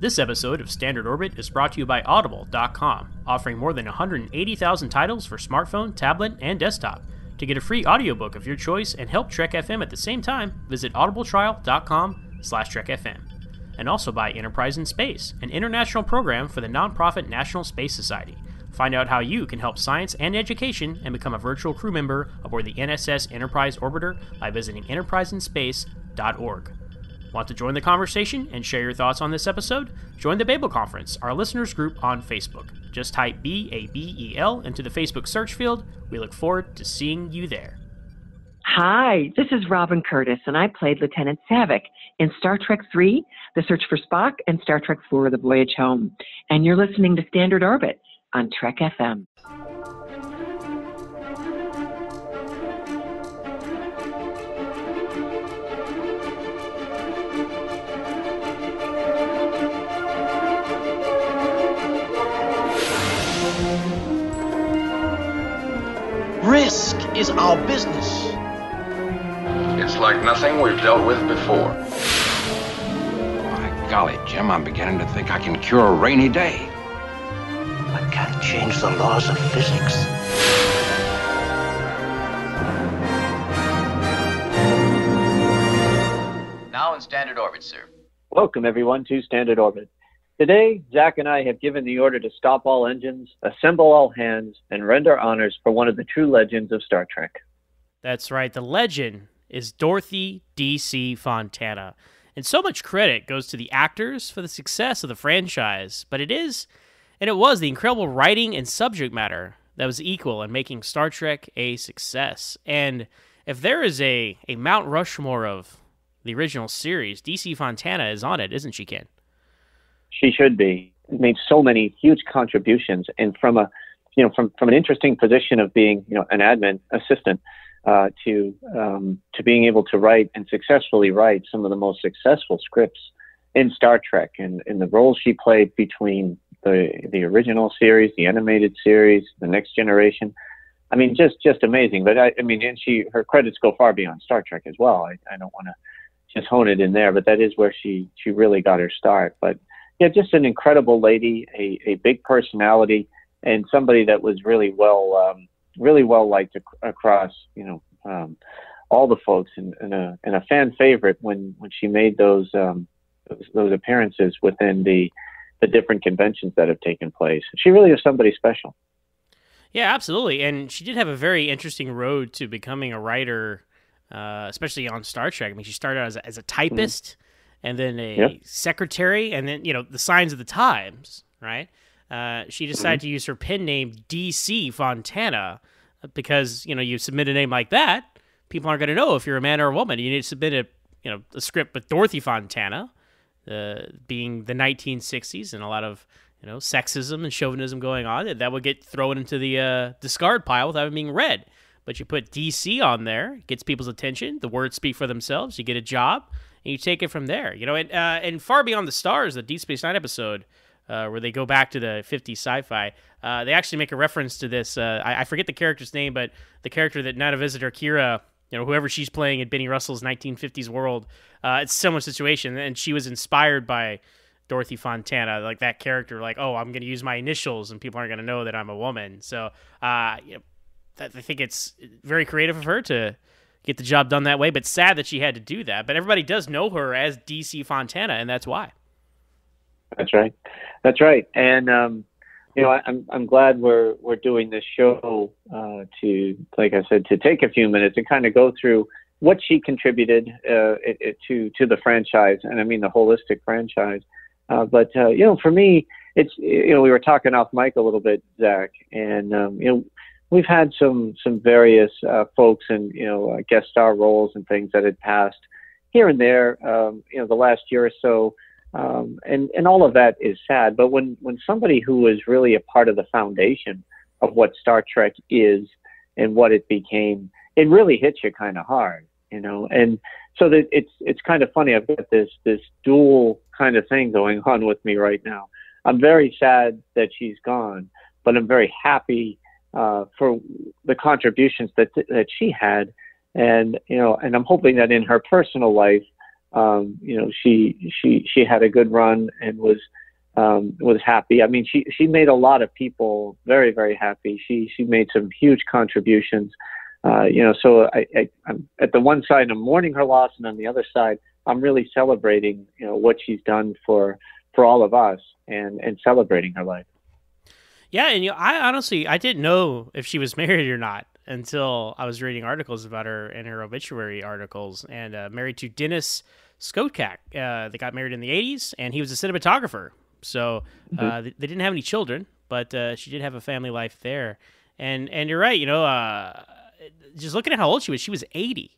This episode of Standard Orbit is brought to you by Audible.com, offering more than 180,000 titles for smartphone, tablet, and desktop. To get a free audiobook of your choice and help Trek FM at the same time, visit audibletrial.com slash trekfm. And also by Enterprise in Space, an international program for the nonprofit National Space Society. Find out how you can help science and education and become a virtual crew member aboard the NSS Enterprise Orbiter by visiting enterpriseinspace.org. Want to join the conversation and share your thoughts on this episode? Join the Babel Conference, our listeners group on Facebook. Just type B A B E L into the Facebook search field. We look forward to seeing you there. Hi, this is Robin Curtis, and I played Lieutenant Saavik in Star Trek III, The Search for Spock, and Star Trek IV, The Voyage Home. And you're listening to Standard Orbit on Trek FM. Risk is our business. It's like nothing we've dealt with before. My golly, Jim, I'm beginning to think I can cure a rainy day. I can't change the laws of physics. Now in standard orbit, sir. Welcome, everyone, to Standard Orbit. Today, Zach and I have given the order to stop all engines, assemble all hands, and render honors for one of the true legends of Star Trek. That's right, the legend is Dorothy D.C. Fontana. And so much credit goes to the actors for the success of the franchise, but it is, and it was, the incredible writing and subject matter that was equal in making Star Trek a success. And if there is a, a Mount Rushmore of the original series, DC Fontana is on it, isn't she, Ken? She should be. Made so many huge contributions, and from a, you know, from from an interesting position of being, you know, an admin assistant, uh, to um, to being able to write and successfully write some of the most successful scripts in Star Trek, and in the roles she played between the the original series, the animated series, the Next Generation. I mean, just just amazing. But I, I mean, and she her credits go far beyond Star Trek as well. I, I don't want to just hone it in there, but that is where she she really got her start. But yeah, just an incredible lady, a, a big personality, and somebody that was really well um, really well liked ac- across you know um, all the folks, and, and a and a fan favorite when when she made those um, those, those appearances within the the different conventions that have taken place. She really is somebody special. Yeah, absolutely. And she did have a very interesting road to becoming a writer, uh, especially on Star Trek. I mean, she started as a, as a typist mm-hmm. And then a Yep. secretary, and then, you know, the signs of the times, right? Uh, she Mm-hmm. decided to use her pen name DC Fontana because, you know, you submit a name like that, people aren't going to know if you're a man or a woman. You need to submit a, you know, a script with Dorothy Fontana, uh, being the 1960s and a lot of you know sexism and chauvinism going on that- that would get thrown into the uh, discard pile without even being read but you put dc on there gets people's attention the words speak for themselves you get a job and you take it from there you know and, uh, and far beyond the stars the deep space nine episode uh, where they go back to the 50s sci-fi uh, they actually make a reference to this uh, I, I forget the character's name but the character that Nana Visitor Kira you know whoever she's playing in Benny Russell's 1950s world uh, it's a similar situation and she was inspired by Dorothy Fontana like that character like oh I'm going to use my initials and people aren't going to know that I'm a woman. So uh, you know, that, I think it's very creative of her to get the job done that way but sad that she had to do that but everybody does know her as DC Fontana and that's why That's right. That's right. And um, you know, I, I'm I'm glad we're we're doing this show uh, to, like I said, to take a few minutes and kind of go through what she contributed uh, it, it, to to the franchise, and I mean the holistic franchise. Uh, but uh, you know, for me, it's you know we were talking off mic a little bit, Zach, and um, you know we've had some some various uh, folks and you know uh, guest star roles and things that had passed here and there. Um, you know, the last year or so um, and and all of that is sad. But when when somebody who was really a part of the foundation of what Star Trek is and what it became, it really hits you kind of hard, you know. And so that it's it's kind of funny. I've got this this dual kind of thing going on with me right now. I'm very sad that she's gone, but I'm very happy uh, for the contributions that that she had, and you know, and I'm hoping that in her personal life um, you know, she she she had a good run and was um, was happy. I mean, she she made a lot of people very very happy. She she made some huge contributions. Uh, you know, so I, I, I'm at the one side, I'm mourning her loss, and on the other side, I'm really celebrating, you know, what she's done for for all of us, and and celebrating her life. Yeah, and you know, I honestly I didn't know if she was married or not until I was reading articles about her and her obituary articles, and uh, married to Dennis Skotak. Uh, they got married in the '80s, and he was a cinematographer. So uh, mm-hmm. they, they, didn't have any children, but uh, she did have a family life there. And and you're right, you know, uh, just looking at how old she was, she was 80.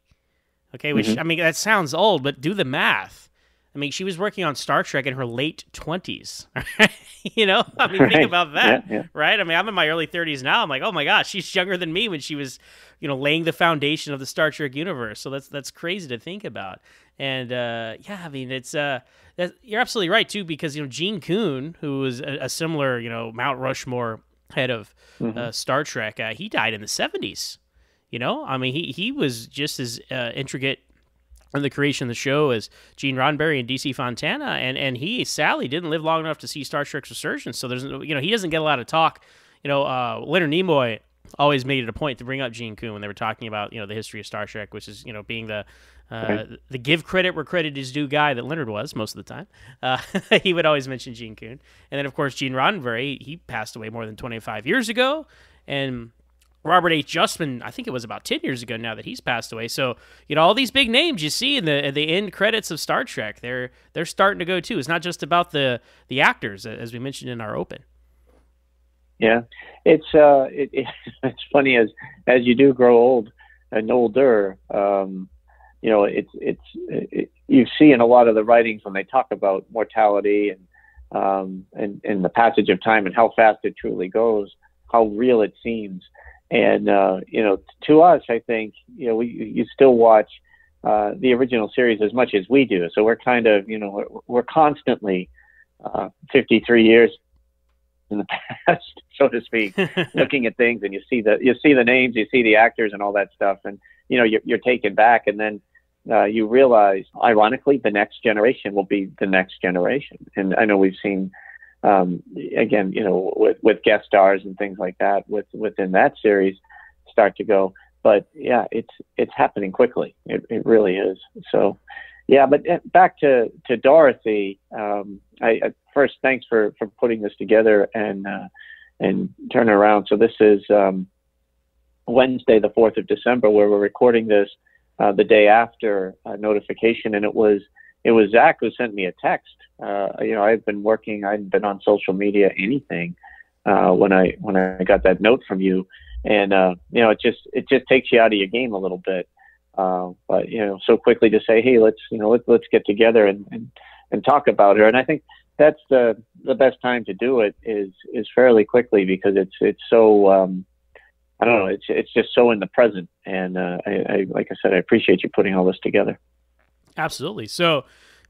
Okay, which mm-hmm. I mean that sounds old, but do the math. I mean, she was working on Star Trek in her late 20s. you know, I mean, right. think about that, yeah, yeah. right? I mean, I'm in my early 30s now. I'm like, oh my gosh, she's younger than me when she was, you know, laying the foundation of the Star Trek universe. So that's that's crazy to think about. And uh, yeah, I mean, it's uh, you're absolutely right too, because you know, Gene Coon, who was a, a similar, you know, Mount Rushmore head of mm-hmm. uh, Star Trek, uh, he died in the 70s. You know, I mean, he he was just as uh, intricate in the creation of the show is Gene Roddenberry and DC Fontana, and and he Sally didn't live long enough to see Star Trek's resurgence, so there's you know he doesn't get a lot of talk. You know, uh, Leonard Nimoy always made it a point to bring up Gene Coon when they were talking about you know the history of Star Trek, which is you know being the uh, the give credit where credit is due guy that Leonard was most of the time. Uh, he would always mention Gene Coon, and then of course Gene Roddenberry he passed away more than 25 years ago, and Robert H. Justman, I think it was about 10 years ago now that he's passed away. So, you know, all these big names you see in the in the end credits of Star Trek, they're they're starting to go too. It's not just about the the actors as we mentioned in our open. Yeah. It's uh it, it it's funny as as you do grow old and older, um you know, it's it's it, you see in a lot of the writings when they talk about mortality and um and and the passage of time and how fast it truly goes, how real it seems and uh, you know, to us, I think you know we you still watch uh, the original series as much as we do. So we're kind of you know we're, we're constantly uh, 53 years in the past, so to speak, looking at things, and you see the you see the names, you see the actors, and all that stuff, and you know you're, you're taken back, and then uh, you realize, ironically, the next generation will be the next generation. And I know we've seen um, again, you know, with, with guest stars and things like that with, within that series start to go. But yeah, it's it's happening quickly. It, it really is. So, yeah. But uh, back to to Dorothy. Um, I, I, first thanks for for putting this together and uh, and turn around. So this is um, Wednesday, the fourth of December, where we're recording this uh, the day after uh, notification, and it was it was Zach who sent me a text. Uh, you know, I've been working, I hadn't been on social media, anything, uh, when I, when I got that note from you. And, uh, you know, it just, it just takes you out of your game a little bit. Uh, but, you know, so quickly to say, Hey, let's, you know, let's, let's get together and, and, and talk about her. And I think that's the, the best time to do it is, is fairly quickly because it's, it's so, um, I don't know. It's it's just so in the present, and uh, I, I, like I said, I appreciate you putting all this together. Absolutely. So,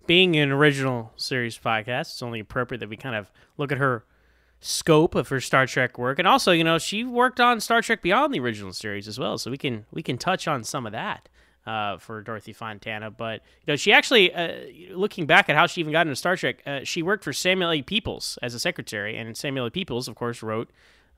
being an original series podcast, it's only appropriate that we kind of look at her scope of her Star Trek work, and also, you know, she worked on Star Trek Beyond the original series as well. So we can we can touch on some of that uh, for Dorothy Fontana. But you know, she actually, uh, looking back at how she even got into Star Trek, uh, she worked for Samuel A. Peeples as a secretary, and Samuel A. Peeples, of course, wrote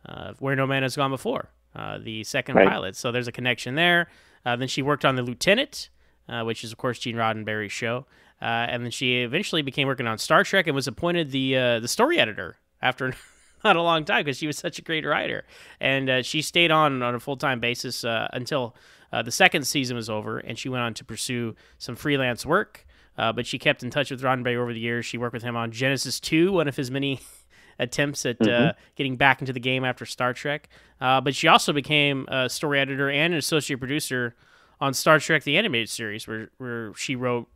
uh, "Where No Man Has Gone Before," uh, the second right. pilot. So there's a connection there. Uh, then she worked on the Lieutenant uh, which is of course Gene Roddenberry's show. Uh, and then she eventually became working on Star Trek and was appointed the uh, the story editor after not a long time because she was such a great writer. And uh, she stayed on on a full time basis uh, until uh, the second season was over, and she went on to pursue some freelance work. but she kept in touch with Roddenberry over the years. She worked with him on Genesis 2, one of his many attempts at mm-hmm. uh, getting back into the game after Star Trek. Uh, but she also became a story editor and an associate producer on Star Trek the Animated Series, where where she wrote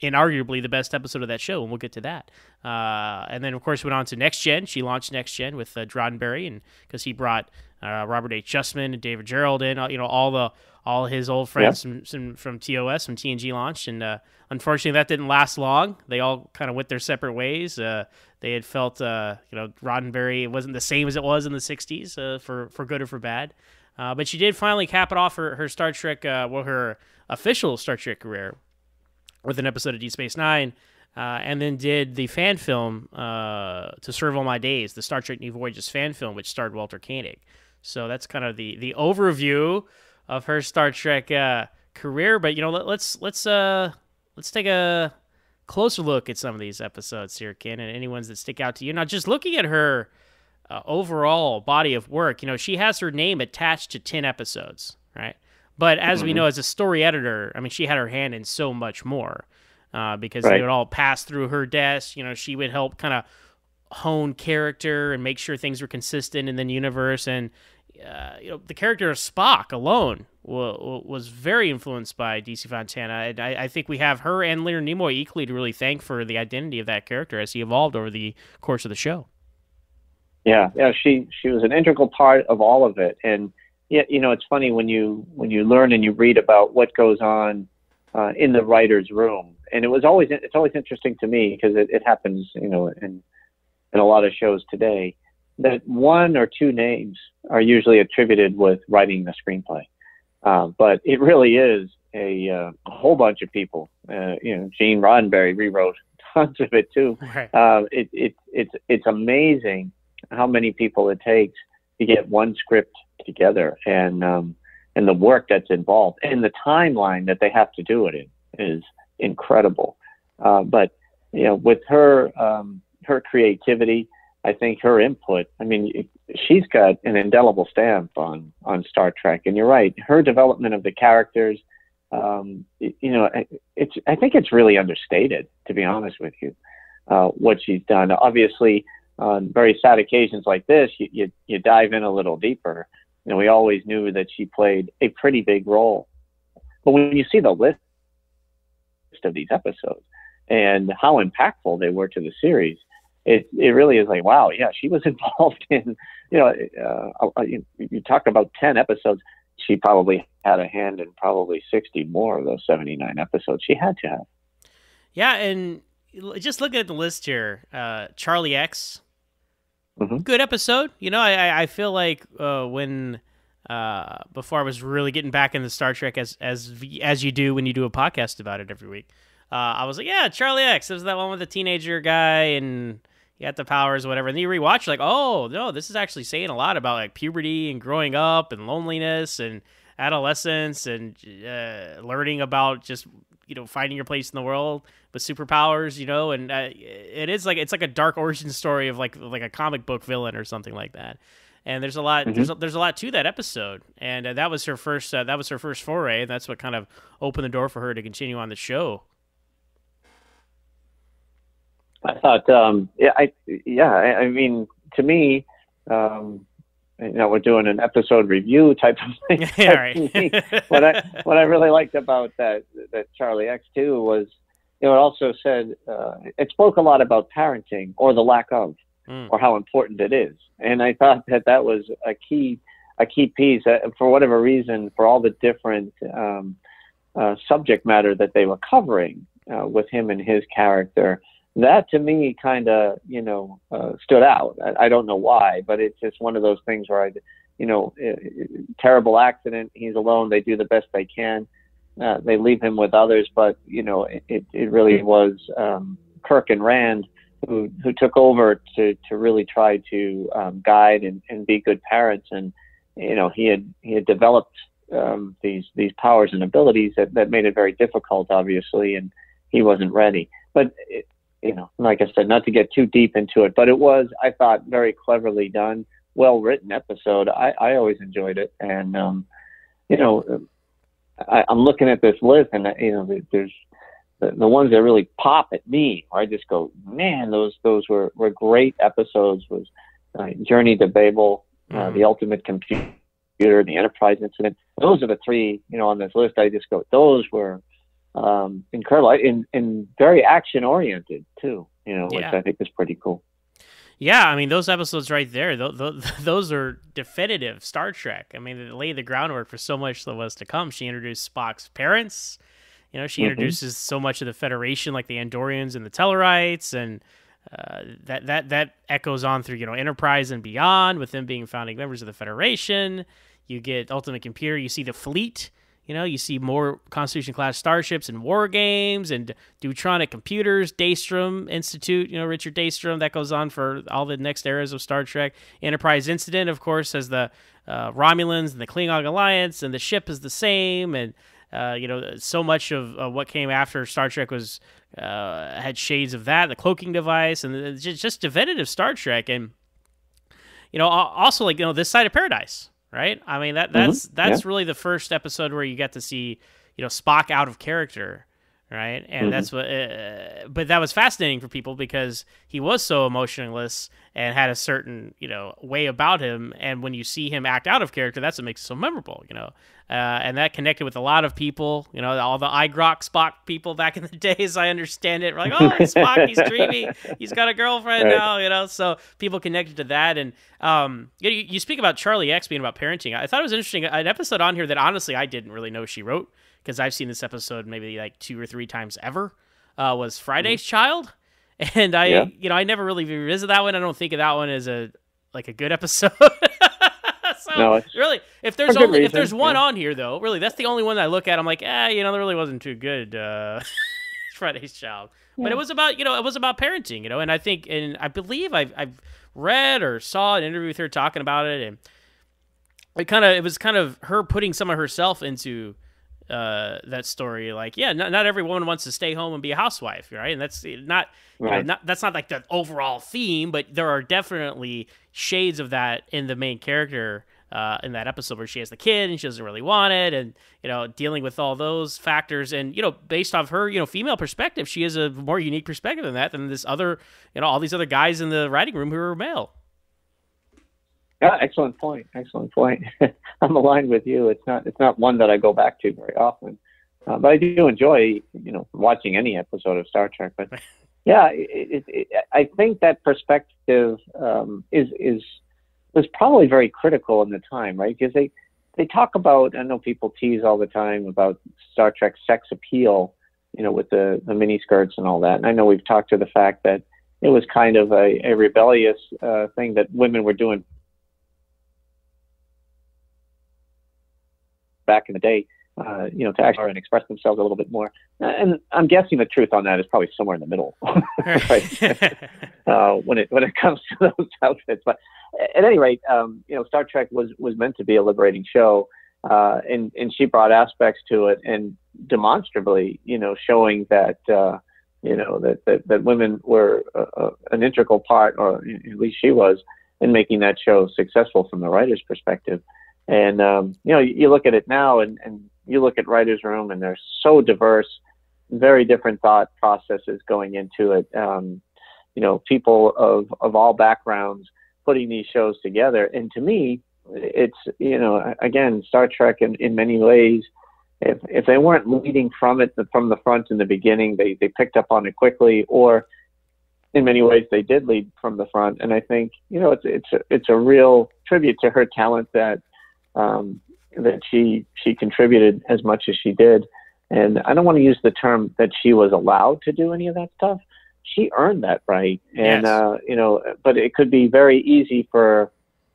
inarguably the best episode of that show, and we'll get to that. Uh, and then, of course, went on to Next Gen. She launched Next Gen with uh, Roddenberry, and because he brought uh, Robert H. Justman and David Gerrold in, uh, you know, all the all his old friends from, from, from TOS, from TNG launched, and uh, unfortunately, that didn't last long. They all kind of went their separate ways. Uh, they had felt, uh, you know, Roddenberry wasn't the same as it was in the '60s, uh, for for good or for bad. Uh, but she did finally cap it off her, her Star Trek, uh, well, her official Star Trek career with an episode of Deep Space Nine, uh, and then did the fan film uh, to serve all my days, the Star Trek New Voyages fan film, which starred Walter Koenig. So that's kind of the the overview of her Star Trek uh, career. But you know, let, let's let's uh let's take a closer look at some of these episodes here, Ken, and any ones that stick out to you. Now, just looking at her uh, overall body of work, you know, she has her name attached to 10 episodes, right? But as mm-hmm. we know, as a story editor, I mean, she had her hand in so much more uh, because right. they would all pass through her desk. You know, she would help kind of hone character and make sure things were consistent in the universe. And, uh, you know, the character of Spock alone was very influenced by DC Fontana. And I, I, think we have her and Leonard Nimoy equally to really thank for the identity of that character as he evolved over the course of the show. Yeah, yeah, she she was an integral part of all of it, and yeah, you know, it's funny when you when you learn and you read about what goes on uh, in the writers' room, and it was always it's always interesting to me because it, it happens, you know, in in a lot of shows today that one or two names are usually attributed with writing the screenplay uh, but it really is a, uh, a whole bunch of people. Uh, you know, Gene Roddenberry rewrote tons of it too. Right. Uh, it, it, it's it's amazing how many people it takes to get one script together, and um, and the work that's involved, and the timeline that they have to do it in is incredible. Uh, but you know, with her um, her creativity, I think her input. I mean, she's got an indelible stamp on on Star Trek, and you're right. Her development of the characters, um, you know, it's I think it's really understated, to be honest with you, uh, what she's done. Obviously, on very sad occasions like this, you, you you dive in a little deeper. You know, we always knew that she played a pretty big role, but when you see the list of these episodes and how impactful they were to the series it it really is like wow yeah she was involved in you know uh, uh, you, you talk about 10 episodes she probably had a hand in probably 60 more of those 79 episodes she had to have yeah and just looking at the list here uh, charlie x mm-hmm. good episode you know i i feel like uh, when uh, before I was really getting back into Star Trek as as as you do when you do a podcast about it every week. Uh, I was like, yeah, Charlie X. It was that one with the teenager guy and he had the powers, whatever. And then you rewatch, like, oh no, this is actually saying a lot about like puberty and growing up and loneliness and adolescence and uh, learning about just you know finding your place in the world with superpowers, you know. And uh, it is like it's like a dark origin story of like like a comic book villain or something like that. And there's a lot mm-hmm. there's a, there's a lot to that episode, and uh, that was her first uh, that was her first foray, and that's what kind of opened the door for her to continue on the show I thought, um, yeah, I, yeah, I, I mean, to me, um, you know, we're doing an episode review type of thing. yeah, right. what I what I really liked about that that Charlie X two was, you know, it also said uh, it spoke a lot about parenting or the lack of, mm. or how important it is, and I thought that that was a key a key piece uh, for whatever reason for all the different um, uh, subject matter that they were covering uh, with him and his character that to me kind of you know uh, stood out. I, I, don't know why, but it's just one of those things where I, you know, uh, terrible accident. He's alone. They do the best they can. Uh, they leave him with others, but you know, it, it really was um, Kirk and Rand who who took over to to really try to um, guide and, and be good parents. And you know, he had he had developed um, these these powers and abilities that that made it very difficult, obviously, and he wasn't ready. But it, you know, like I said, not to get too deep into it, but it was, I thought, very cleverly done, well written episode. I, I always enjoyed it, and um, you know, I, I'm looking at this list, and you know, there's the, the ones that really pop at me. I just go, man, those those were were great episodes. Was uh, Journey to Babel, uh, mm-hmm. The Ultimate Computer, The Enterprise Incident. Those are the three, you know, on this list. I just go, those were um, incredible and, and very action oriented too, you know, which yeah. I think is pretty cool. Yeah, I mean those episodes right there, th- th- those are definitive Star Trek. I mean, they lay the groundwork for so much that was to come. She introduced Spock's parents. You know, she mm-hmm. introduces so much of the Federation, like the Andorians and the Tellarites, and uh, that that that echoes on through you know Enterprise and beyond, with them being founding members of the Federation. You get Ultimate Computer. You see the fleet You know, you see more Constitution class starships and war games and Duotronic computers, Daystrom Institute, you know, Richard Daystrom, that goes on for all the next eras of Star Trek. Enterprise Incident, of course, has the uh, Romulans and the Klingon Alliance, and the ship is the same. And, uh, you know, so much of uh, what came after Star Trek was uh, had shades of that, the cloaking device, and just, just definitive Star Trek. And, you know, also like, you know, this side of paradise right? I mean that that's mm-hmm. that's yeah. really the first episode where you get to see you know Spock out of character, right? And mm-hmm. that's what. Uh, but that was fascinating for people because he was so emotionless and had a certain you know way about him, and when you see him act out of character, that's what makes it so memorable, you know. Uh, and that connected with a lot of people, you know, all the iGrok Spock people back in the days. I understand it. We're like, oh, Spock, he's dreamy. He's got a girlfriend right. now, you know. So people connected to that. And um, you, you speak about Charlie X being about parenting. I thought it was interesting. An episode on here that honestly I didn't really know she wrote because I've seen this episode maybe like two or three times ever. Uh, was Friday's mm-hmm. Child, and I, yeah. you know, I never really revisit that one. I don't think of that one as a like a good episode. so no, really, if there's only reason, if there's one yeah. on here though, really, that's the only one I look at. I'm like, ah, eh, you know, that really wasn't too good. Uh, Friday's Child, yeah. but it was about you know it was about parenting, you know, and I think and I believe I've I've read or saw an interview with her talking about it, and it kind of it was kind of her putting some of herself into uh, that story. Like, yeah, not, not every woman wants to stay home and be a housewife, right? And that's not, right. know, not that's not like the overall theme, but there are definitely shades of that in the main character uh, in that episode where she has the kid and she doesn't really want it, and you know, dealing with all those factors, and you know, based off her, you know, female perspective, she has a more unique perspective than that than this other, you know, all these other guys in the writing room who are male. Yeah, excellent point. Excellent point. I'm aligned with you. It's not it's not one that I go back to very often, uh, but I do enjoy you know watching any episode of Star Trek. But yeah, it, it, it, I think that perspective um, is is was probably very critical in the time, right? Because they they talk about I know people tease all the time about Star Trek sex appeal, you know, with the the mini skirts and all that. And I know we've talked to the fact that it was kind of a, a rebellious uh, thing that women were doing back in the day uh, you know, to actually and express themselves a little bit more. And I'm guessing the truth on that is probably somewhere in the middle, uh, when it when it comes to those outfits. But at any rate, um, you know, Star Trek was was meant to be a liberating show, uh, and and she brought aspects to it, and demonstrably, you know, showing that. Uh, you know that, that that women were an integral part, or at least she was, in making that show successful from the writer's perspective. And um, you know, you, you look at it now, and, and you look at writers' room, and they're so diverse, very different thought processes going into it. Um, you know, people of of all backgrounds putting these shows together. And to me, it's you know, again, Star Trek in, in many ways. If, if they weren't leading from it from the front in the beginning, they, they picked up on it quickly, or in many ways they did lead from the front. And I think you know it's it's a, it's a real tribute to her talent that um, that she she contributed as much as she did. And I don't want to use the term that she was allowed to do any of that stuff. She earned that right, and yes. uh, you know, but it could be very easy for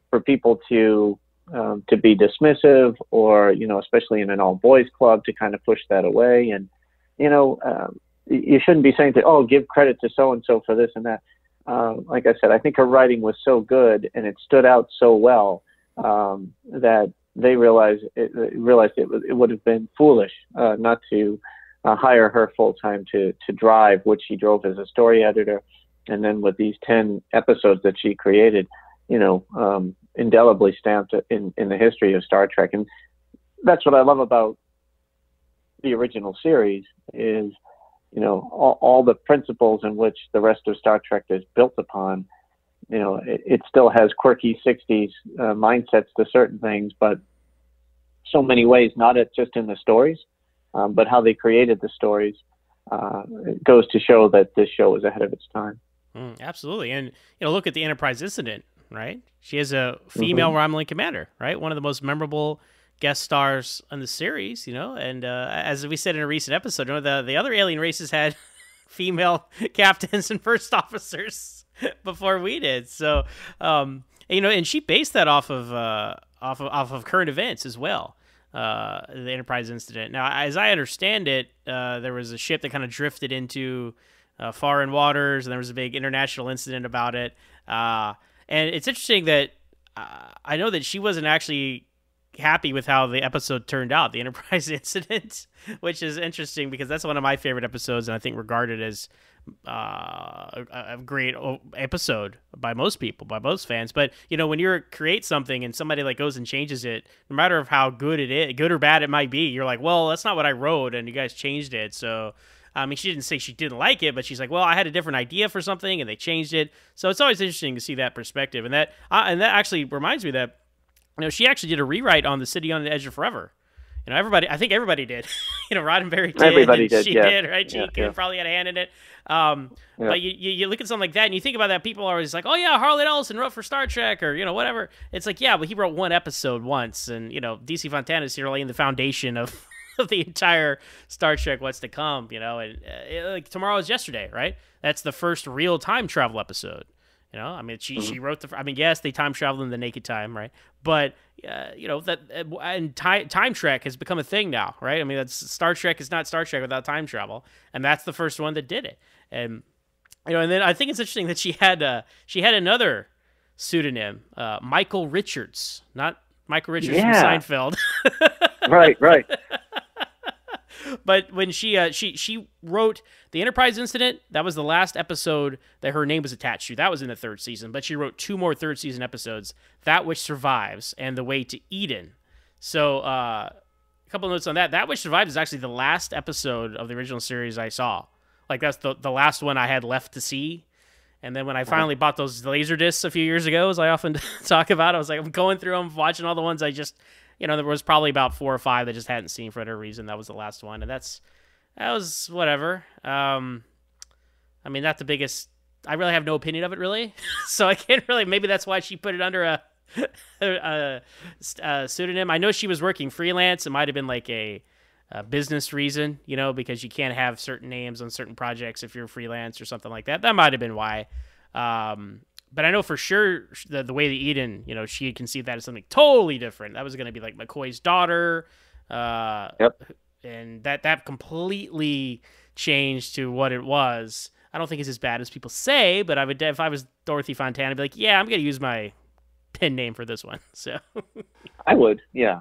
for people to um, to be dismissive, or you know, especially in an all boys club, to kind of push that away. And you know, um, you shouldn't be saying that, oh, give credit to so and so for this and that. Uh, like I said, I think her writing was so good and it stood out so well um, that they realized it, realized it, it would have been foolish uh, not to uh, hire her full time to to drive, which she drove as a story editor, and then with these ten episodes that she created, you know, um, indelibly stamped in in the history of Star Trek, and that's what I love about the original series is you know all, all the principles in which the rest of Star Trek is built upon you know, it, it still has quirky 60s uh, mindsets to certain things, but so many ways, not just in the stories, um, but how they created the stories, uh, goes to show that this show was ahead of its time. Mm, absolutely. And, you know, look at the Enterprise incident, right? She is a female mm-hmm. Romulan commander, right? One of the most memorable guest stars on the series, you know, and uh, as we said in a recent episode, you know, the, the other alien races had female captains and first officers. before we did. So, um, you know, and she based that off of uh, off of off of current events as well. uh, the Enterprise incident. Now, as I understand it, uh, there was a ship that kind of drifted into uh, foreign waters, and there was a big international incident about it. Uh, and it's interesting that uh, I know that she wasn't actually happy with how the episode turned out, the Enterprise incident, which is interesting because that's one of my favorite episodes, and I think regarded as uh, a, great episode by most people, by most fans. But you know, when you create something and somebody like goes and changes it, no matter of how good it is, good or bad it might be, you're like, well, that's not what I wrote, and you guys changed it, so. I mean, she didn't say she didn't like it, but she's like, "Well, I had a different idea for something, and they changed it." So it's always interesting to see that perspective, and that uh, and that actually reminds me that you know, she actually did a rewrite on the City on the Edge of Forever. You know, everybody. I think everybody did. you know, Roddenberry did. Everybody did. She yeah. did, right? She yeah, yeah. probably had a hand in it. Um. But you, you, you look at something like that, and you think about that. People are always like, "Oh yeah, Harlan Ellison wrote for Star Trek," or you know, whatever. It's like, yeah, but he wrote one episode once, and you know, DC Fontana is here laying the foundation of, of the entire Star Trek what's to come. You know, and uh, it, like tomorrow is yesterday, right? That's the first real time travel episode. You know, I mean, she mm-hmm. she wrote the. I mean, yes, they time traveled in the Naked Time, right? But uh, you know that uh, and time time trek has become a thing now, right? I mean, that's Star Trek is not Star Trek without time travel, and that's the first one that did it. And you know, and then I think it's interesting that she had uh, she had another pseudonym, uh, Michael Richards, not Michael Richards yeah. from Seinfeld. right, right but when she uh, she she wrote the Enterprise incident, that was the last episode that her name was attached to. That was in the third season, but she wrote two more third season episodes, That Which Survives and The Way to Eden. So uh, a couple notes on that. That Which Survives is actually the last episode of the original series I saw. Like that's the the last one I had left to see. And then when I finally bought those laser discs a few years ago, as I often talk about, I was like, I'm going through them, watching all the ones I just you know, there was probably about four or five that just hadn't seen for whatever reason. That was the last one, and that's that was whatever. Um, I mean, not the biggest. I really have no opinion of it, really. so I can't really. Maybe that's why she put it under a, a, a pseudonym. I know she was working freelance. It might have been like a, a, business reason, you know, because you can't have certain names on certain projects if you're freelance or something like that. That might have been why. Um, but I know for sure the, the way the Eden, you know, she had conceived that as something totally different. That was going to be like McCoy's daughter. Uh, yep. And that that completely changed to what it was. I don't think it's as bad as people say, but I would if I was Dorothy Fontana, I'd be like, yeah, I'm going to use my pen name for this one. So. I would, yeah.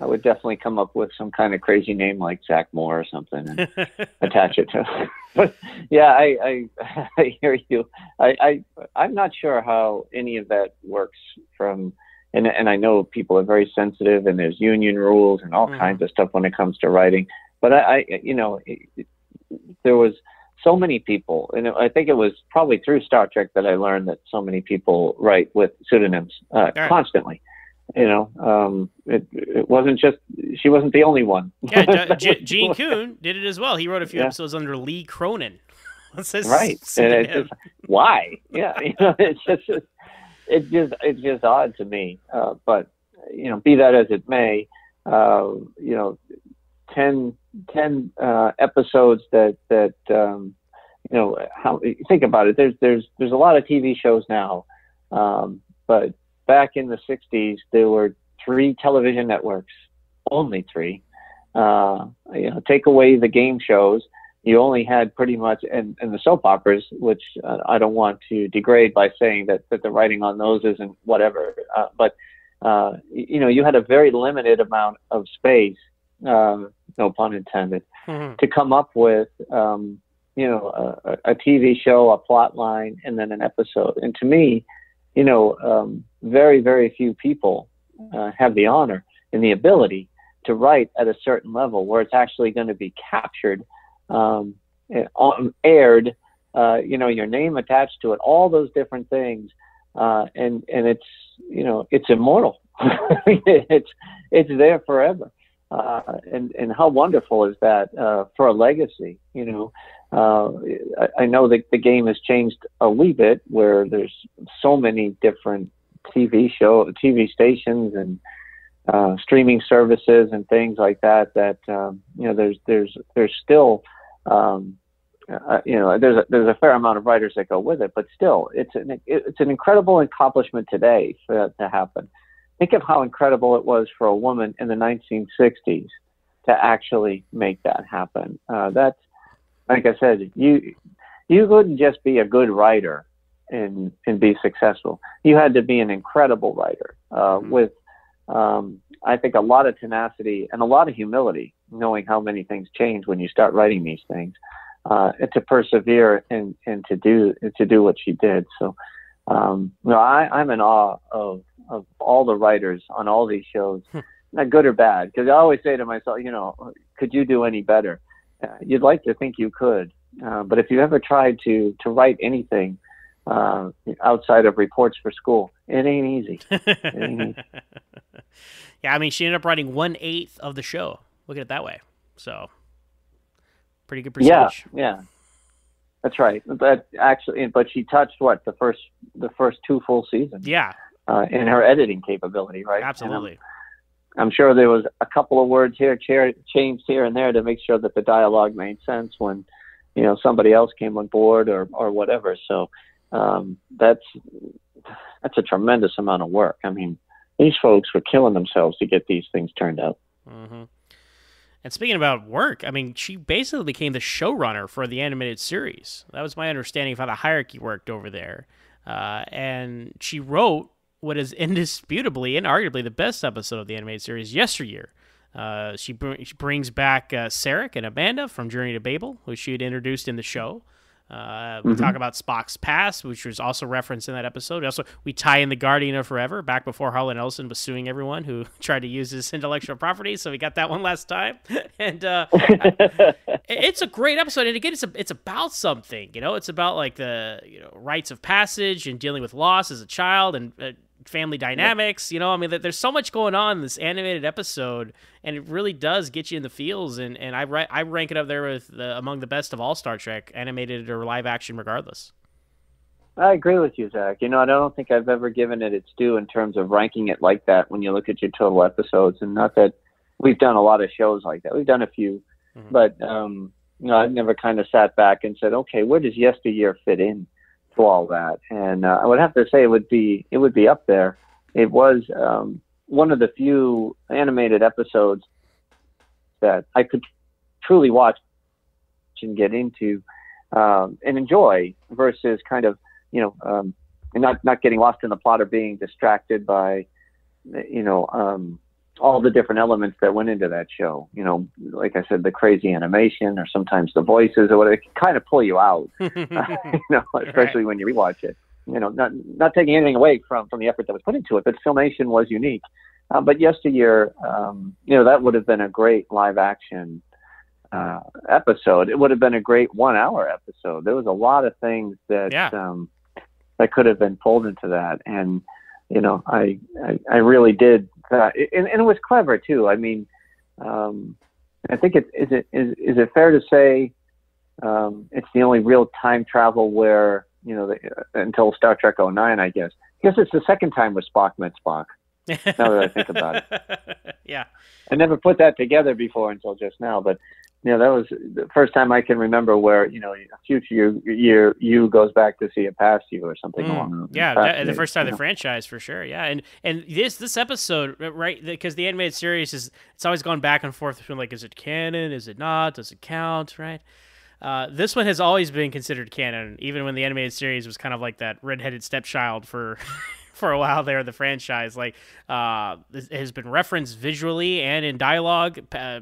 I would definitely come up with some kind of crazy name like Zach Moore or something and attach it to. but yeah, I, I I hear you. I, I I'm not sure how any of that works from and and I know people are very sensitive and there's union rules and all mm. kinds of stuff when it comes to writing. But I, I you know, it, there was so many people, and I think it was probably through Star Trek that I learned that so many people write with pseudonyms uh, right. constantly you know, um, it, it wasn't just she wasn't the only one. Yeah, G- Gene Coon did it as well. He wrote a few yeah. episodes under Lee Cronin. right, and it's just, why? Yeah, you know, it's just it's just it's just odd to me. Uh, but you know, be that as it may, uh, you know, 10, 10 uh, episodes that that um, you know how think about it. There's there's there's a lot of TV shows now, um, but back in the 60s, there were three television networks, only three. Uh, you know, take away the game shows, you only had pretty much, and, and the soap operas, which uh, I don't want to degrade by saying that, that the writing on those isn't whatever, uh, but uh, you know, you had a very limited amount of space, um, no pun intended, mm-hmm. to come up with, um, you know, a, a TV show, a plot line, and then an episode. And to me, you know, um, very, very few people uh, have the honor and the ability to write at a certain level where it's actually going to be captured, um, aired, uh, you know, your name attached to it, all those different things, uh, and and it's you know it's immortal. it's it's there forever, uh, and and how wonderful is that uh, for a legacy? You know, uh, I, I know that the game has changed a wee bit, where there's so many different TV show, TV stations, and uh, streaming services and things like that. That um, you know, there's there's there's still um, uh, you know there's a, there's a fair amount of writers that go with it, but still, it's an it's an incredible accomplishment today for that to happen. think of how incredible it was for a woman in the 1960s to actually make that happen. Uh, that's like I said, you you couldn't just be a good writer and and be successful. You had to be an incredible writer uh, Mhm. with, um, I think, a lot of tenacity and a lot of humility, knowing how many things change when you start writing these things, uh, and to persevere and and to do to do what she did. So, um, no, I, I'm in awe of of all the writers on all these shows, not good or bad. Because I always say to myself, you know, could you do any better? Uh, you'd like to think you could, uh, but if you ever tried to to write anything uh, outside of reports for school, it ain't easy. ain't yeah, I mean, she ended up writing one eighth of the show. Look at it that way. So, pretty good Yeah, percentage. yeah, that's right. But actually, but she touched what the first the first two full seasons Yeah, uh, in her editing capability, right? And I'm- absolutely. I'm sure there was a couple of words here changed here and there to make sure that the dialogue made sense when, you know, somebody else came on board or or whatever. So um, that's that's a tremendous amount of work. I mean, these folks were killing themselves to get these things turned out. Mm-hmm. And speaking about work, I mean, she basically became the showrunner for the animated series. That was my understanding of how the hierarchy worked over there. Uh, and she wrote what is indisputably and arguably the best episode of the animated series, Yesteryear. Uh, she, br- she brings back uh, Sarek and Amanda from Journey to Babel, who she had introduced in the show. Uh, we talk about Spock's past, which was also referenced in that episode. Also, we tie in the Guardian of Forever back before Harlan Ellison was suing everyone who tried to use his intellectual property. So we got that one last time, and uh, it's a great episode. And again, it's a, it's about something. You know, it's about like the you know rites of passage and dealing with loss as a child and uh, family dynamics. You know, I mean, there- there's so much going on in this animated episode, and it really does get you in the feels. And and I I rank it up there with the, among the best of all Star Trek, animated or live action, regardless. I agree with you, Zach. You know, I don't think I've ever given it its due in terms of ranking it like that when you look at your total episodes. And not that we've done a lot of shows like that. We've done a few, Mhm. but um, you know, I've never kind of sat back and said, okay, where does yesteryear fit in to all that? And uh, I would have to say it would be it would be up there. It was um, one of the few animated episodes that I could truly watch and get into um, and enjoy versus kind of you know, um, and not not getting lost in the plot or being distracted by, you know, um, all the different elements that went into that show. You know, like I said, the crazy animation or sometimes the voices or whatever, it can kind of pull you out. you know, especially when you rewatch it. You know, not not taking anything away from from the effort that was put into it, but filmation was unique. Uh, but yesteryear, um, you know, that would have been a great live action uh, episode. It would have been a great one hour episode. There was a lot of things that Yeah. um, that could have been pulled into that, and you know, I I, I really did, uh, and, and it was clever too. I mean, um, I think it is it is is it fair to say um, it's the only real time travel where you know the, uh, until Star Trek 09, I guess. I guess it's the second time with Spock met Spock. Now that I think about it. yeah. I never put that together before until just now, but you know that was the first time I can remember where you know a future you you, you goes back to see a past you or something Mm, along those yeah, that- the first time the franchise for sure. Yeah, and and this this episode right because the animated series is it's always gone back and forth between like is it canon, is it not, does it count, right? Uh, this one has always been considered canon, even when the animated series was kind of like that redheaded stepchild for for a while there. The franchise, like, uh, it has been referenced visually and in dialogue uh,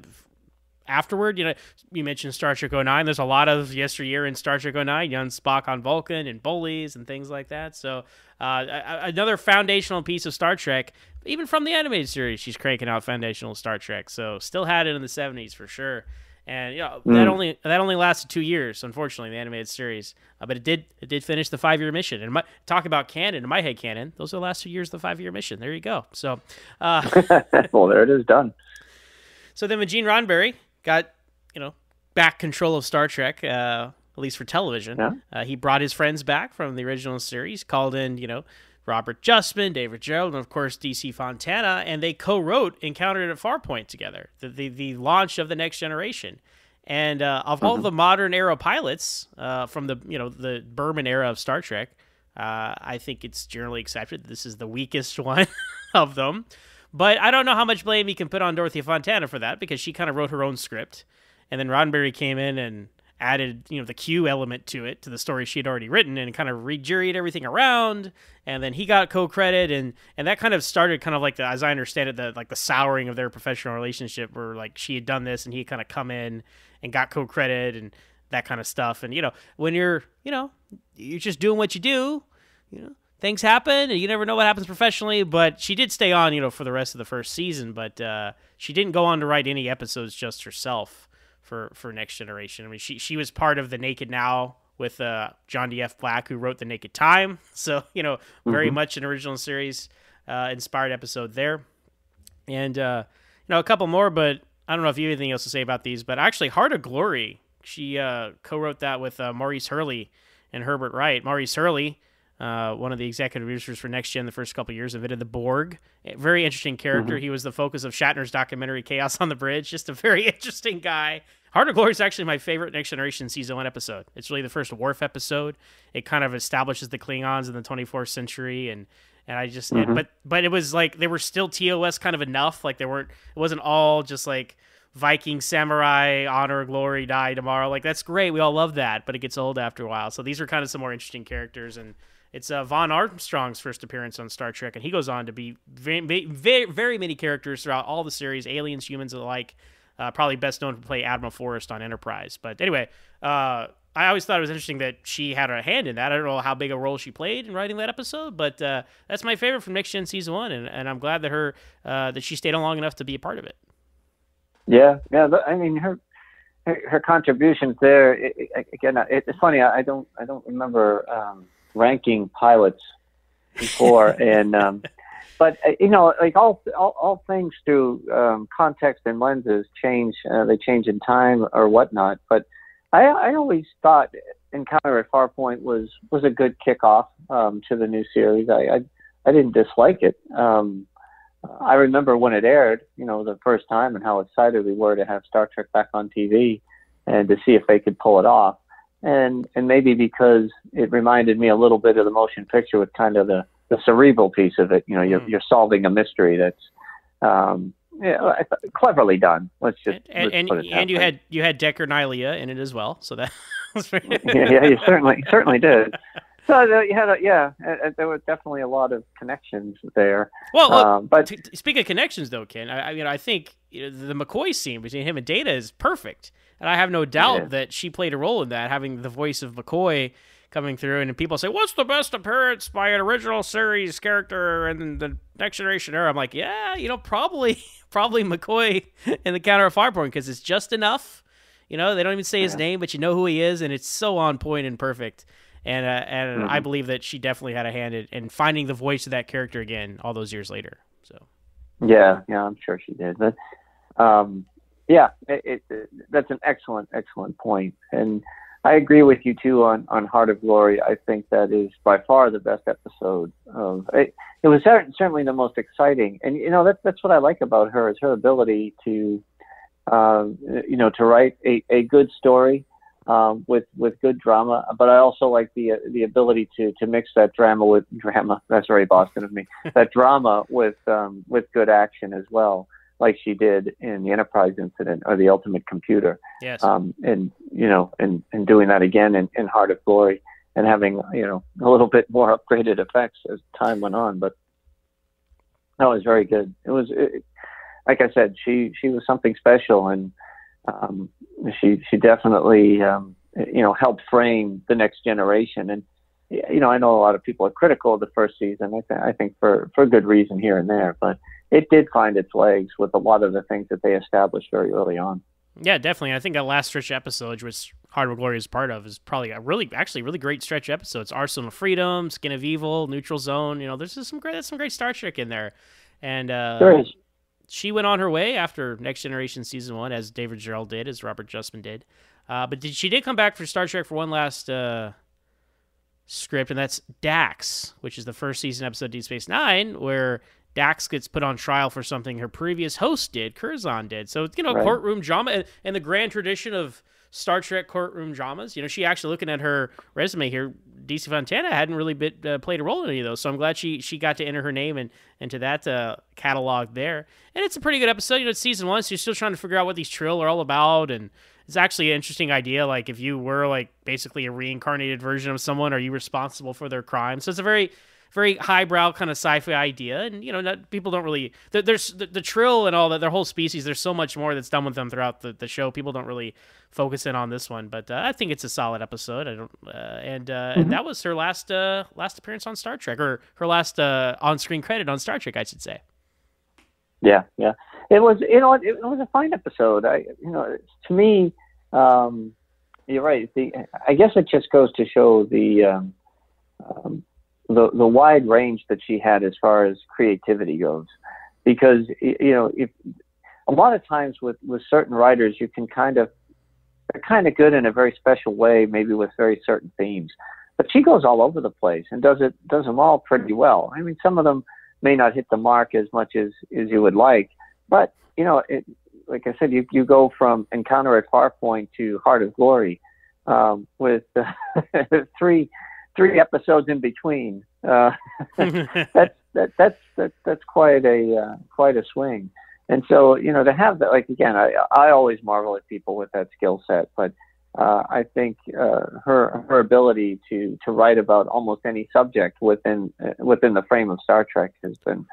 afterward. You know, you mentioned Star Trek 09. There's a lot of yesteryear in Star Trek 09, young Spock on Vulcan and bullies and things like that. So, uh, another foundational piece of Star Trek, even from the animated series, she's cranking out foundational Star Trek. So, still had it in the 70s for sure. And you know that Mm. only that only lasted two years, unfortunately, the animated series. Uh, but it did it did finish the five year mission. And my, talk about canon in my head canon, those are the last two years of the five year mission. There you go. So, uh, well, there it is, done. so then with Gene Roddenberry got, you know, back control of Star Trek, uh, at least for television, Yeah. uh, he brought his friends back from the original series, called in, you know, Robert Justman, David Gerrold, and of course DC Fontana, and they co-wrote Encountered at Farpoint together, the the, the launch of the Next Generation. And uh, of all the modern era pilots uh, from the you know the Berman era of Star Trek, uh, I think it's generally accepted that this is the weakest one of them. But I don't know how much blame you can put on Dorothy Fontana for that because she kind of wrote her own script, and then Roddenberry came in and added you know the Q element to it to the story she had already written and kind of rejuried everything around and then he got co-credit and and that kind of started kind of like the as I understand it the like the souring of their professional relationship where like she had done this and he kind of come in and got co-credit and that kind of stuff. And you know when you're you know you're just doing what you do you know things happen and you never know what happens professionally but she did stay on you know for the rest of the first season but uh, she didn't go on to write any episodes just herself for for Next Generation. I mean, she she was part of the Naked Now with uh, John D. F. Black, who wrote the Naked Time. So you know, very mm-hmm. much an original series uh, inspired episode there. And uh, you know, a couple more, but I don't know if you have anything else to say about these. But actually, Heart of Glory, she uh, co-wrote that with uh, Maurice Hurley and Herbert Wright. Maurice Hurley uh, one of the executive producers for Next Gen the first couple of years, invented the Borg. Very interesting character. Mm-hmm. He was the focus of Shatner's documentary Chaos on the Bridge. Just a very interesting guy. Heart of Glory is actually my favorite Next Generation season one episode. It's really the first Worf episode. It kind of establishes the Klingons in the 24th century and and I just mm-hmm. and, but but it was like they were still TOS kind of enough. Like they weren't it wasn't all just like Viking samurai honor glory die tomorrow. Like that's great. We all love that, but it gets old after a while. So these are kind of some more interesting characters and it's uh, Vaughn Armstrong's first appearance on Star Trek, and he goes on to be very, very, very many characters throughout all the series, aliens, humans alike. Uh, probably best known to play Admiral Forrest on Enterprise. But anyway, uh, I always thought it was interesting that she had a hand in that. I don't know how big a role she played in writing that episode, but uh, that's my favorite from Next Gen season one, and, and I'm glad that her uh, that she stayed on long enough to be a part of it. Yeah, yeah. I mean, her her, her contributions there. It, it, again, it, it's funny. I, I, don't I don't remember. Um, ranking pilots before, and um, but uh, you know, like all all, all things through um, context and lenses change. Uh, they change in time or whatnot. But I, I always thought Encounter at Farpoint was was a good kickoff um, to the new series. I, I I didn't dislike it. Um, I remember when it aired, you know, the first time and how excited we were to have Star Trek back on TV and to see if they could pull it off and and maybe because it reminded me a little bit of the motion picture with kind of the the cerebral piece of it. You know, you're mm. you're solving a mystery that's um, yeah, cleverly done. Let's just and let's and, and you had you had Decker Nylea in it as well, so that yeah, yeah, you certainly certainly did. So uh, you had a, yeah, uh, there were definitely a lot of connections there. Well, look, um, but t- speak of connections, though, Ken, I, I mean, I think you know, the McCoy scene between him and Data is perfect. And I have no doubt yeah. that she played a role in that, having the voice of McCoy coming through. And people say, "What's the best appearance by an original series character in the Next Generation era?" I'm like, "Yeah, you know, probably, probably McCoy in the Encounter at Farpoint because it's just enough. You know, they don't even say his name, but you know who he is, and it's so on point and perfect." And uh, and mm-hmm. I believe that she definitely had a hand in, in finding the voice of that character again all those years later. So. Yeah, yeah, I'm sure she did. But um, yeah, it, it, that's an excellent, excellent point. And I agree with you too on, on Heart of Glory. I think that is by far the best episode of it. It was certainly the most exciting, and you know that's that's what I like about her is her ability to, um, you know, to write a, a good story um, with with good drama. But I also like the the ability to to mix that drama with drama. That's very Boston of me. that drama with um, with good action as well like she did in the Enterprise incident or the Ultimate Computer. Yes. Um, and you know, and and doing that again in, in Heart of Glory and having you know a little bit more upgraded effects as time went on. But that was very good. It was, it, like I said, she she was something special, and um, she she definitely um, you know helped frame the next generation. And you know, I know a lot of people are critical of the first season. I, th- I think for for good reason here and there, but it did find its legs with a lot of the things that they established very early on. Yeah, definitely. I think that last stretch episode, which of Glory is part of, is probably a really, actually, really great stretch episode. It's Arsenal of Freedom, Skin of Evil, Neutral Zone. You know, there's just some great, there's some great Star Trek in there. And uh, there is. She went on her way after Next Generation season one, as David Gerrold did, as Robert Justman did. Uh, but did, she did come back for Star Trek for one last uh, script, and that's Dax, which is the first season episode Deep Space Nine, where Dax gets put on trial for something her previous host did, Curzon did. So, it's you know, right. courtroom drama and, and the grand tradition of Star Trek courtroom dramas. You know, she actually looking at her resume here, DC Fontana hadn't really bit, uh, played a role in any of those. So I'm glad she she got to enter her name and into that uh, catalog there. And it's a pretty good episode. You know, it's season one, so you're still trying to figure out what these Trill are all about and it's actually an interesting idea. Like if you were like basically a reincarnated version of someone, are you responsible for their crime? So it's a very very highbrow kind of sci-fi idea, and you know, not, people don't really. There's the, the, trill and all that. Their whole species. There's so much more that's done with them throughout the, the show. People don't really focus in on this one, but uh, I think it's a solid episode. I don't, uh, and uh, mm-hmm. and that was her last uh, last appearance on Star Trek, or her last uh, on-screen credit on Star Trek, I should say. Yeah, yeah, it was. You know, it, it was a fine episode. I, you know, to me, um, you're right. The, I guess it just goes to show the. Um, um, the the wide range that she had as far as creativity goes, because you know if a lot of times with with certain writers you can kind of they're kind of good in a very special way, maybe with very certain themes, but she goes all over the place and does it does them all pretty well. I mean, some of them may not hit the mark as much as as you would like, but you know, it, like I said, you you go from Encounter at Farpoint to Heart of Glory um, with uh, three three episodes in between. Uh, that's that, that's that, that's quite a uh, quite a swing. And so you know to have that like again I I always marvel at people with that skill set, but uh, I think uh, her her ability to to write about almost any subject within uh, within the frame of Star Trek has been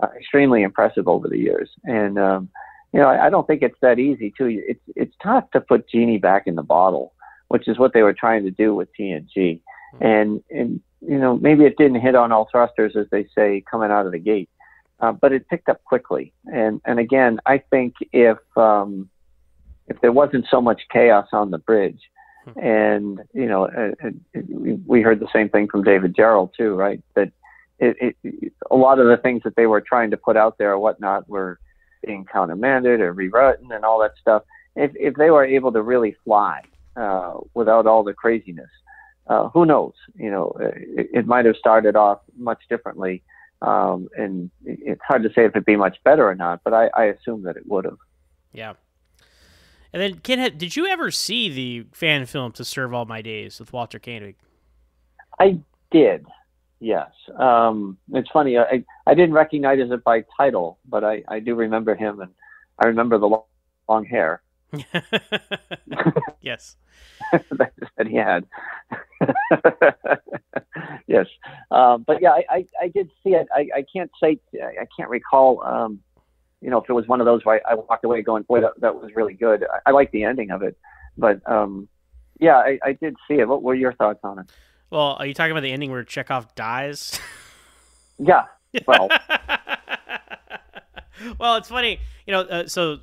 uh, extremely impressive over the years. And um, you know I, I don't think it's that easy too. It's it's tough to put Genie back in the bottle, which is what they were trying to do with TNG. And and you know maybe it didn't hit on all thrusters as they say coming out of the gate, uh, but it picked up quickly. And and again, I think if um, if there wasn't so much chaos on the bridge, and you know, uh, we heard the same thing from David Gerrold too, right? That it, it, a lot of the things that they were trying to put out there or whatnot were being countermanded or rewritten and all that stuff. If if they were able to really fly uh, without all the craziness, uh, who knows? You know, it, it, might have started off much differently, um, and it's hard to say if it'd be much better or not. But I, I assume that it would have. Yeah. And then, Ken, did you ever see the fan film "To Serve All My Days" with Walter Koenig? I did. Yes. Um, it's funny. I I didn't recognize it by title, but I I do remember him, and I remember the long, long hair. yes. that, he had. yes, um, but yeah, I, I, I, did see it. I, I can't say I can't recall. Um, you know, if it was one of those where I, I walked away going, "Boy, that, that was really good." I, I like the ending of it, but um, yeah, I, I did see it. What were your thoughts on it? Well, are you talking about the ending where Chekov dies? yeah. Well. well, it's funny, you know. Uh, so,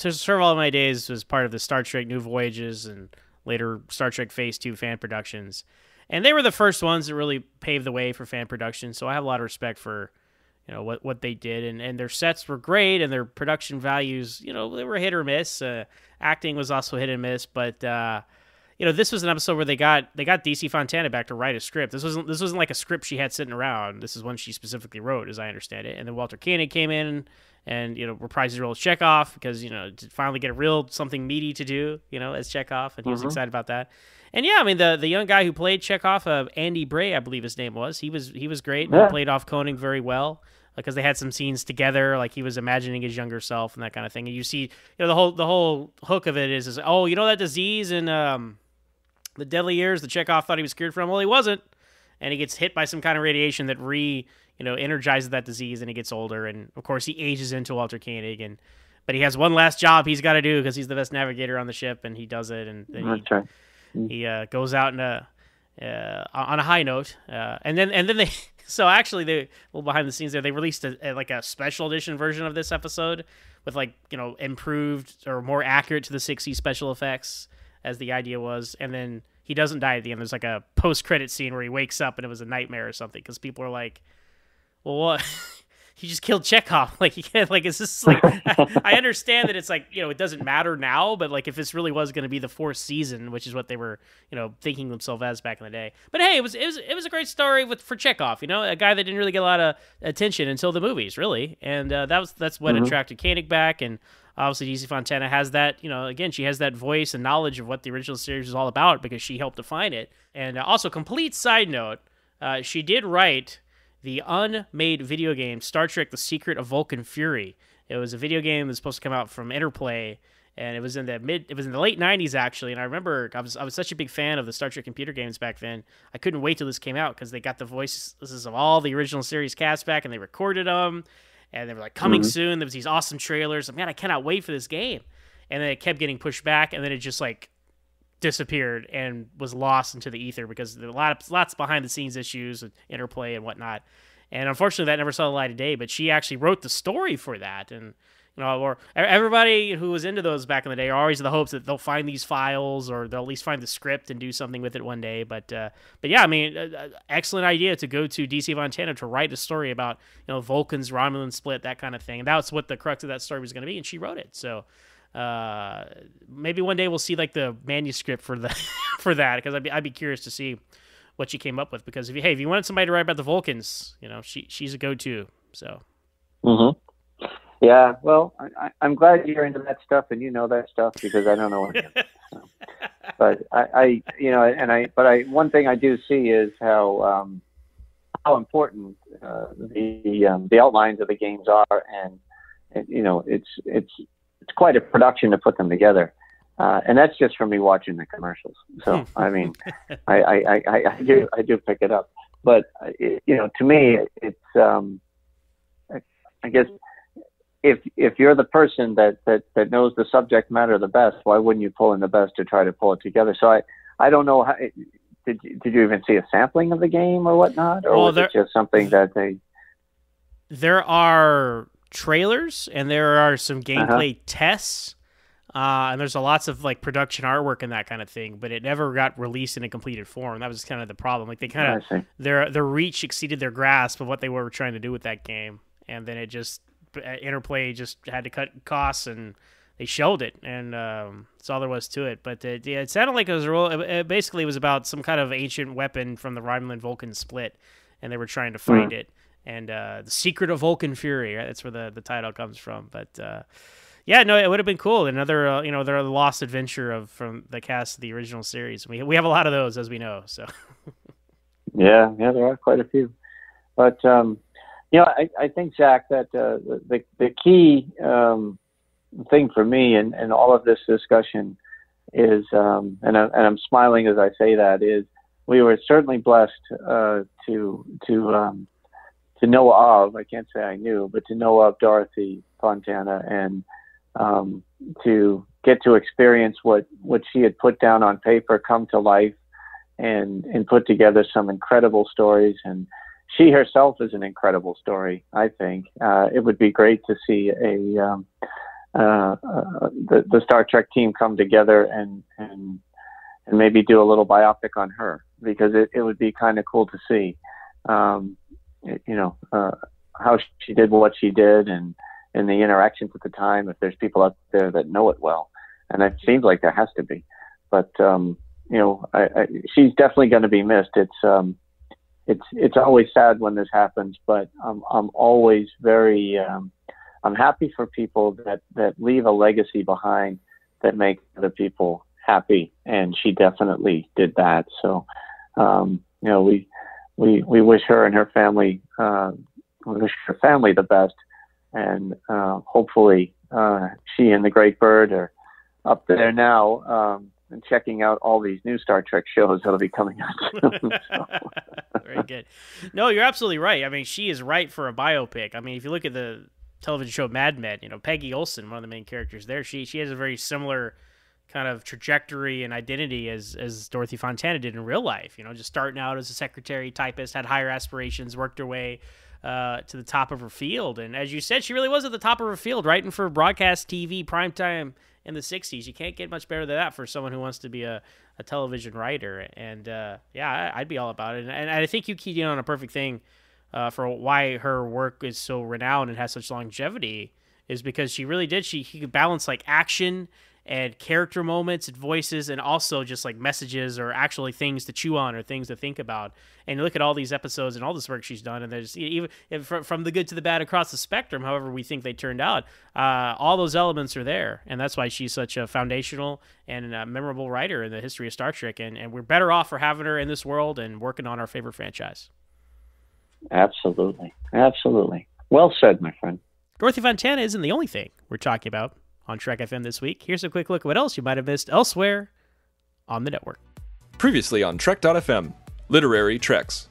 to serve all my days was part of the Star Trek New Voyages and later Star Trek Phase 2 fan productions. And they were the first ones that really paved the way for fan production. So I have a lot of respect for, you know, what, what they did. And, and their sets were great and their production values, you know, they were hit or miss. Uh, acting was also hit and miss. But, uh, you know, this was an episode where they got they got DC Fontana back to write a script. This wasn't this wasn't like a script she had sitting around. This is one she specifically wrote, as I understand it. And then Walter Koenig came in and you know reprised his role as Chekov because you know to finally get a real something meaty to do, you know, as Chekov, and he was mm-hmm. excited about that. And yeah, I mean the the young guy who played Chekov, uh, Andy Bray, I believe his name was. He was he was great. Yeah. He played off Koenig very well because they had some scenes together, like he was imagining his younger self and that kind of thing. And you see, you know, the whole the whole hook of it is, is oh, you know that disease and um, the deadly years the Chekov thought he was cured from. Well, he wasn't, and he gets hit by some kind of radiation that re you know, energizes that disease and he gets older. And of course, he ages into Walter Koenig. And but he has one last job he's got to do because he's the best navigator on the ship, and he does it. And then he, right. he uh, goes out in a, uh, on a high note. Uh, and then and then they so actually they well behind the scenes there they released a, a, like a special edition version of this episode with like you know improved or more accurate to the 60s special effects as the idea was and then he doesn't die at the end there's like a post credit scene where he wakes up and it was a nightmare or something because people are like well, what? he just killed Chekov. Like he can't. Like it's just like I, I, understand that it's like you know it doesn't matter now, but like if this really was going to be the fourth season, which is what they were you know thinking themselves as back in the day. But hey, it was it was it was a great story with for Chekov. You know, a guy that didn't really get a lot of attention until the movies, really, and uh, that was that's what mm-hmm. attracted Koenig back and. Obviously DC Fontana has that, you know, again, she has that voice and knowledge of what the original series was all about because she helped define it. And uh, also, complete side note, uh, she did write the unmade video game Star Trek: The Secret of Vulcan Fury. It was a video game that was supposed to come out from Interplay, and it was in the mid, it was in the late '90s actually. And I remember I was I was such a big fan of the Star Trek computer games back then. I couldn't wait till this came out because they got the voices of all the original series cast back, and they recorded them, and they were like coming Mhm. soon. There was these awesome trailers. I'm like, man, I cannot wait for this game. And then it kept getting pushed back, and then it just like disappeared and was lost into the ether because there were a lot of, lots behind the scenes issues with interplay and whatnot. And unfortunately, that never saw the light of day. But she actually wrote the story for that, and you know, or everybody who was into those back in the day are always in the hopes that they'll find these files or they'll at least find the script and do something with it one day. But uh, but yeah, I mean, uh, uh, excellent idea to go to DC Fontana to write a story about you know Vulcans Romulan split that kind of thing. And that's what the crux of that story was going to be, and she wrote it. So uh maybe one day we'll see like the manuscript for the for that because I'd be I'd be curious to see what she came up with because if you hey if you wanted somebody to write about the Vulcans you know she she's a go to so hmm Yeah, well, I, I'm glad you're into that stuff and you know that stuff because I don't know any of it. So. But I, I, you know, and I, but I, one thing I do see is how um, how important uh, the um, the outlines of the games are, and, and you know, it's it's it's quite a production to put them together. Uh, and that's just from me watching the commercials. So I mean, I, I, I, I- do I do pick it up, but uh, you know, to me, it's um, I, I guess if if you're the person that, that that knows the subject matter the best, why wouldn't you pull in the best to try to pull it together? So I I don't know how. Did you, did you even see a sampling of the game or whatnot, or Well, was there- it just something that they? there are trailers and there are some gameplay tests uh, and there's a lots of like production artwork and that kind of thing but it never got released in a completed form that was kind of the problem like they kind of their their reach exceeded their grasp of what they were trying to do with that game and then it just interplay just had to cut costs and they showed it and um, that's all there was to it. But it, yeah, it sounded like it was a real, it, it basically was about some kind of ancient weapon from the Romulan Vulcan split and they were trying to find it. And uh, the secret of Vulcan Fury right? that's where the, the title comes from. But uh, yeah no it would have been cool. Another uh, you know they're lost adventure of from the cast of the original series. We, we have a lot of those as we know so. Yeah, yeah, there are quite a few, but um, you know, I, I think Zach that uh, the the key um, thing for me in, in all of this discussion is, um, and I, and I'm smiling as I say that is, we were certainly blessed uh, to to um, to know of. I can't say I knew, but to know of Dorothy Fontana and um, to get to experience what what she had put down on paper come to life and and put together some incredible stories and she herself is an incredible story i think. Uh, it would be great to see a um, uh, uh, the, the star trek team come together and and and maybe do a little biopic on her because it, it would be kind of cool to see um, you know uh, how she did what she did and and the interactions at the time if there's people out there that know it well. And it seems like there has to be. But um, you know, I, I, she's definitely going to be missed. It's um, it's it's always sad when this happens, but I'm I'm always very um, I'm happy for people that that leave a legacy behind that make other people happy, and she definitely did that. So, um, you know, we we we wish her and her family uh, we wish her family the best, and uh, hopefully uh, she and the Great Bird are up there now. Um, and checking out all these new Star Trek shows that'll be coming out soon. So, Very good. No, you're absolutely right. I mean, she is right for a biopic. I mean, if you look at the television show Mad Men, you know, Peggy Olson, one of the main characters there, she she has a very similar kind of trajectory and identity as as Dorothy Fontana did in real life. You know, just starting out as a secretary typist, had higher aspirations, worked her way uh, to the top of her field, and as you said, she really was at the top of her field, writing for broadcast TV, primetime in the 60s. You can't get much better than that for someone who wants to be a, a television writer. And uh, yeah, I, I'd be all about it. And, and I think you keyed in on a perfect thing uh, for why her work is so renowned and has such longevity is because she really did. She, she could balance like action and character moments and voices and also just like messages or actually things to chew on or things to think about. And you look at all these episodes and all this work she's done and there's even from the good to the bad across the spectrum however we think they turned out uh, all those elements are there. And that's why she's such a foundational and a memorable writer in the history of star trek. And, and we're better off for having her in this world and working on our favorite franchise. Absolutely. Absolutely. Well said my friend. Dorothy fontana isn't the only thing we're talking about on Trek FM this week. Here's a quick look at what else you might have missed elsewhere on the network. Previously on Trek.fm, Literary Treks.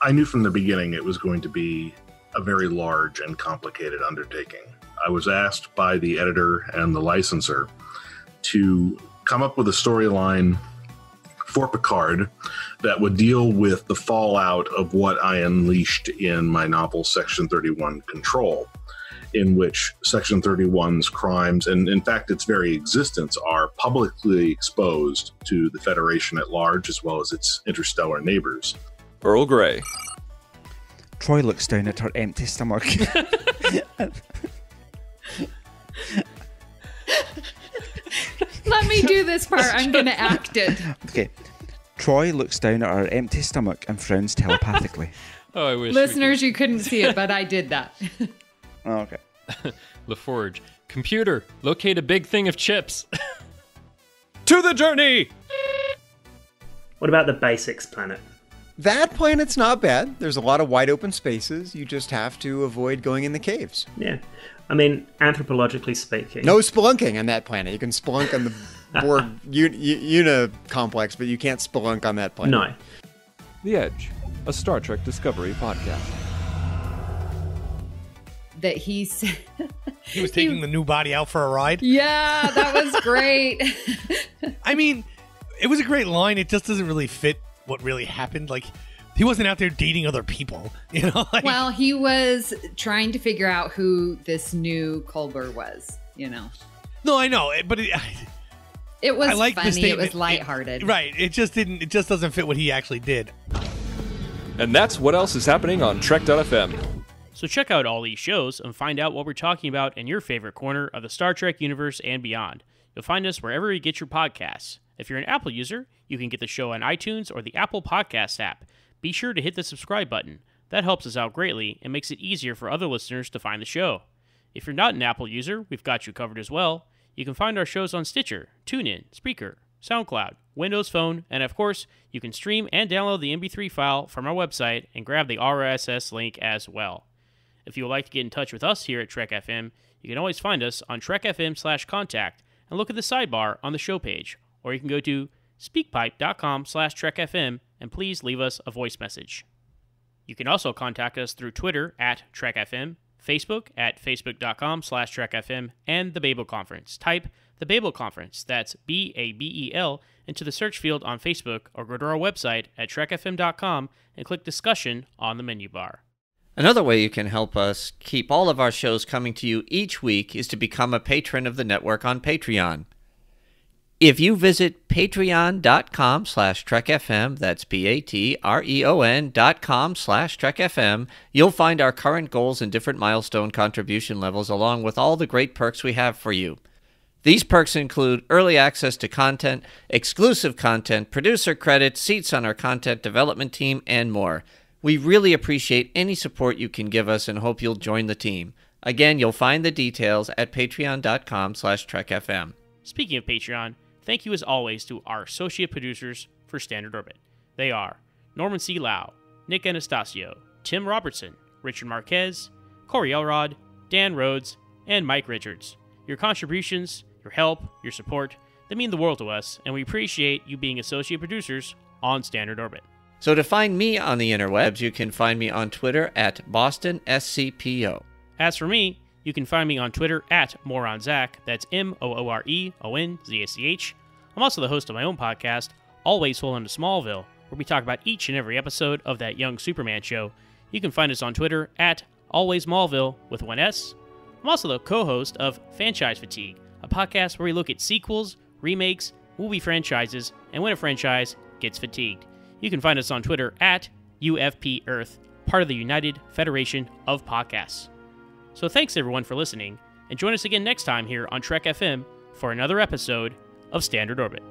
I knew from the beginning it was going to be a very large and complicated undertaking. I was asked by the editor and the licensor to come up with a storyline for Picard that would deal with the fallout of what I unleashed in my novel Section 31 Control in which Section 31's crimes, and in fact its very existence, are publicly exposed to the Federation at large as well as its interstellar neighbors. Earl Grey. Troi looks down at her empty stomach. Let me do this part. I'm going to act it. Okay. Troi looks down at her empty stomach and frowns telepathically. oh, I wish. Listeners, you couldn't see it, but I did that. Oh, okay. LaForge. Computer, locate a big thing of chips. to the journey! What about the basics planet? That planet's not bad. There's a lot of wide open spaces. You just have to avoid going in the caves. Yeah. I mean, anthropologically speaking. No spelunking on that planet. You can spelunk on the Borg Una complex, but you can't spelunk on that planet. No. The Edge, a Star Trek Discovery podcast that he said he was taking he, the new body out for a ride. Yeah, that was great. I mean, it was a great line. It just doesn't really fit what really happened. Like he wasn't out there dating other people, you know. Like, well, he was trying to figure out who this new Culber was, you know. No, I know, but it, it was I like funny. It was lighthearted, it, right? It just didn't. It just doesn't fit what he actually did. And that's what else is happening on Trek.fm. So check out all these shows and find out what we're talking about in your favorite corner of the Star Trek universe and beyond. You'll find us wherever you get your podcasts. If you're an Apple user, you can get the show on iTunes or the Apple Podcast app. Be sure to hit the subscribe button. That helps us out greatly and makes it easier for other listeners to find the show. If you're not an Apple user, we've got you covered as well. You can find our shows on Stitcher, TuneIn, Spreaker, SoundCloud, Windows Phone, and of course, you can stream and download the MP3 file from our website and grab the RSS link as well. If you would like to get in touch with us here at Trek FM, you can always find us on trekfm slash contact and look at the sidebar on the show page, or you can go to speakpipe.com slash trekfm and please leave us a voice message. You can also contact us through Twitter at trekfm, Facebook at facebook.com slash trekfm, and the Babel Conference. Type the Babel Conference, that's B-A-B-E-L, into the search field on Facebook or go to our website at trekfm.com and click discussion on the menu bar. Another way you can help us keep all of our shows coming to you each week is to become a patron of the network on Patreon. If you visit patreon.com slash trekfm, that's P-A-T-R-E-O-N dot com slash trekfm, you'll find our current goals and different milestone contribution levels along with all the great perks we have for you. These perks include early access to content, exclusive content, producer credits, seats on our content development team, and more. We really appreciate any support you can give us and hope you'll join the team. Again, you'll find the details at patreon.com slash trekfm. Speaking of Patreon, thank you as always to our associate producers for Standard Orbit. They are Norman C. Lao, Nick Anastassiou, Tim Robertson, Richard Marquez, Corey Elrod, Dan Rhodes, and Mike Richards. Your contributions, your help, your support, they mean the world to us, and we appreciate you being associate producers on Standard Orbit. So to find me on the interwebs, you can find me on Twitter at BostonSCPO. As for me, you can find me on Twitter at MooreOnZach. That's M O O R E O N Z A C H. I'm also the host of my own podcast, Always Hold to Smallville, where we talk about each and every episode of that young Superman show. You can find us on Twitter at Always Smallville with one S. I'm also the co host of Franchise Fatigue, a podcast where we look at sequels, remakes, movie franchises, and when a franchise gets fatigued. You can find us on Twitter at UFP Earth, part of the United Federation of Podcasts. So thanks everyone for listening, and join us again next time here on Trek FM for another episode of Standard Orbit.